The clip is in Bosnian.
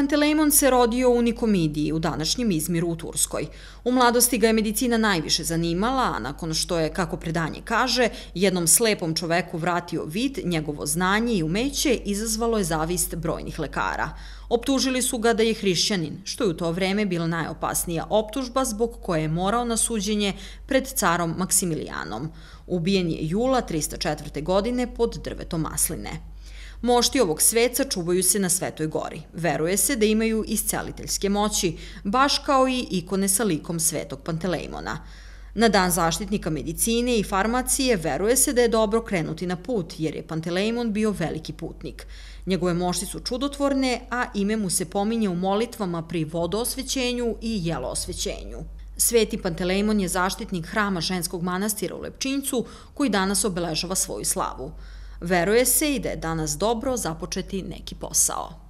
Pantelejmon se rodio u Nikomidiji, u današnjem Izmiru u Turskoj. U mladosti ga je medicina najviše zanimala, a nakon što je, kako predanje kaže, jednom slepom čoveku vratio vid, njegovo znanje i umeće izazvalo je zavist brojnih lekara. Optužili su ga da je hrišćanin, što je u to vreme bila najopasnija optužba zbog koje je morao na suđenje pred carom Maksimilijanom. Ubijen je jula 304. godine pod drvetom masline. Mošti ovog sveca čuvaju se na Svetoj gori. Veruje se da imaju isceliteljske moći, baš kao i ikone sa likom Svetog Pantelejmona. Na dan zaštitnika medicine i farmacije veruje se da je dobro krenuti na put, jer je Pantelejmon bio veliki putnik. Njegove mošti su čudotvorne, a ime mu se pominje u molitvama pri vodoosvećenju i jeloosvećenju. Sveti Pantelejmon je zaštitnik hrama ženskog manastira u Lepčincu, koji danas obeležava svoju slavu. Veruje se i da je danas dobro započeti neki posao.